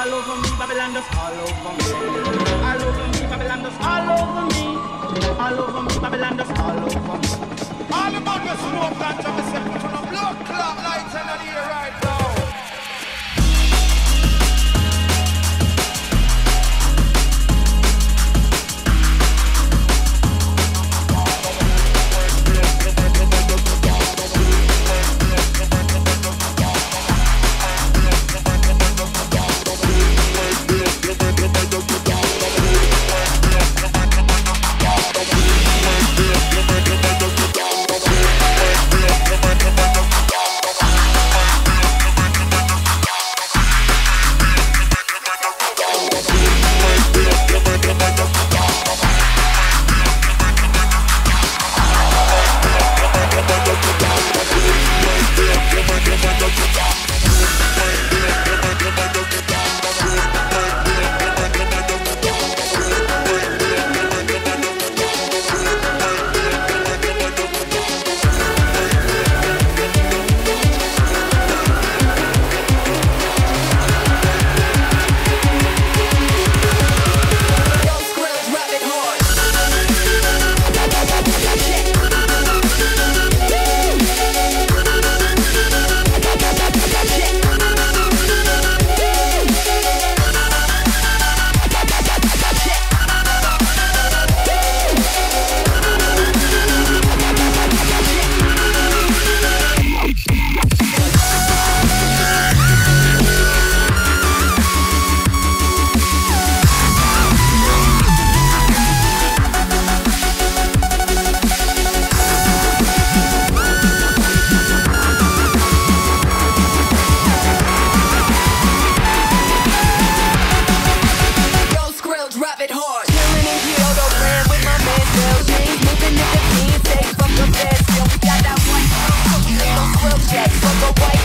all over me, Babylon just all over me. All over me, Babylon just all over me. All over me, Babylon just all over me. All ganja, me put white